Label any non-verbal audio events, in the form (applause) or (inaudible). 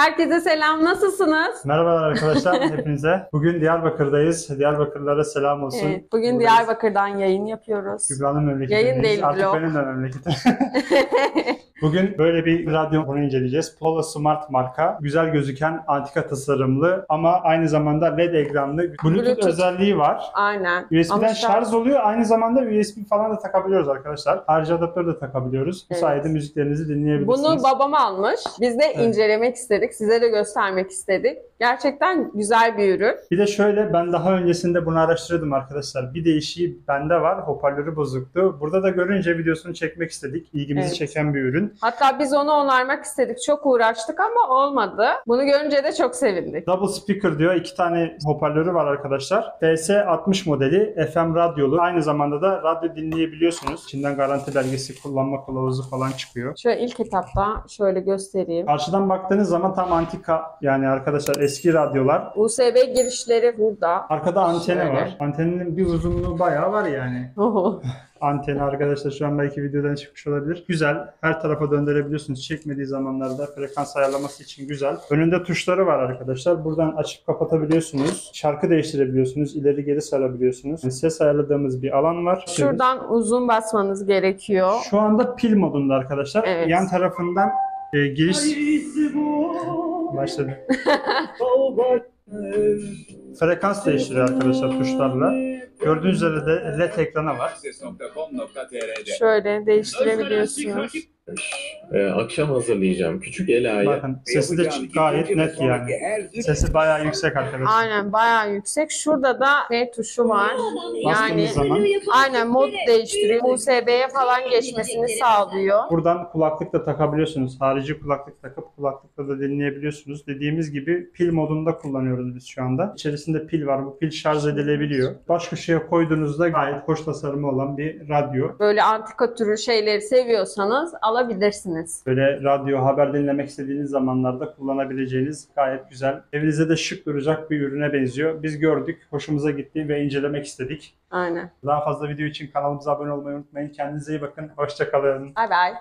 Herkese selam, nasılsınız? Merhabalar (laughs) arkadaşlar hepinize. Bugün Diyarbakır'dayız. Diyarbakırlara selam olsun. Evet, bugün Buradayız. Diyarbakır'dan yayın yapıyoruz. Kübra'nın memleketindeyiz. Yayın değil, Artık vlog. benim de memleketim. (laughs) Bugün böyle bir radyo onu inceleyeceğiz. Polo Smart marka. Güzel gözüken antika tasarımlı ama aynı zamanda LED ekranlı Bluetooth, Bluetooth. özelliği var. Aynen. USB'den Ama şarj oluyor. Aynı zamanda USB falan da takabiliyoruz arkadaşlar. Harici adaptörü de takabiliyoruz. Bu Evet. sayede müziklerinizi dinleyebilirsiniz. Bunu babam almış. Biz de Evet. incelemek istedik. Size de göstermek istedik. Gerçekten güzel bir ürün. Bir de şöyle ben daha öncesinde bunu araştırıyordum arkadaşlar. Bir değişiği bende var. Hoparlörü bozuktu. Burada da görünce videosunu çekmek istedik. İlgimizi Evet. çeken bir ürün. Hatta biz onu onarmak istedik. Çok uğraştık ama olmadı. Bunu görünce de çok sevindik. Double speaker diyor. iki tane hoparlörü var arkadaşlar. TS60 modeli FM radyolu. Aynı zamanda da radyo dinleyebiliyorsunuz. İçinden garanti belgesi, kullanma kılavuzu falan çıkıyor. Şöyle ilk etapta şöyle göstereyim. Karşıdan baktığınız zaman tam antika yani arkadaşlar eski radyolar. USB girişleri burada. Arkada antene Şöyle. var. Antenin bir uzunluğu bayağı var yani. (laughs) Anteni arkadaşlar şu an belki videodan çıkmış olabilir. Güzel. Her tarafa döndürebiliyorsunuz. Çekmediği zamanlarda frekans ayarlaması için güzel. Önünde tuşları var arkadaşlar. Buradan açıp kapatabiliyorsunuz. Şarkı değiştirebiliyorsunuz. İleri geri sarabiliyorsunuz. Yani ses ayarladığımız bir alan var. Şuradan uzun basmanız gerekiyor. Şu anda pil modunda arkadaşlar. Evet. Yan tarafından e, giriş başladı. (laughs) Frekans değiştiriyor arkadaşlar tuşlarla. Gördüğünüz üzere de LED ekranı var. Şöyle değiştirebiliyorsunuz. Ee, akşam hazırlayacağım. Küçük Ela'ya. Bakın sesi de gayet net yani. Sesi bayağı yüksek arkadaşlar. Aynen bayağı yüksek. Şurada da P tuşu var. Yani Bastığımız zaman aynen mod değiştiriyor. USB'ye falan geçmesini sağlıyor. buradan kulaklık da takabiliyorsunuz. Harici kulaklık takıp kulaklıkla da dinleyebiliyorsunuz. Dediğimiz gibi pil modunda kullanıyoruz biz şu anda. İçerisinde pil var. Bu pil şarj edilebiliyor. Baş köşeye koyduğunuzda gayet hoş tasarımı olan bir radyo. Böyle antika türü şeyleri seviyorsanız alabilirsiniz. Böyle radyo, haber dinlemek istediğiniz zamanlarda kullanabileceğiniz gayet güzel. Evinizde de şık duracak bir ürüne benziyor. Biz gördük, hoşumuza gitti ve incelemek istedik. Aynen. Daha fazla video için kanalımıza abone olmayı unutmayın. Kendinize iyi bakın. Hoşçakalın. Bay bay.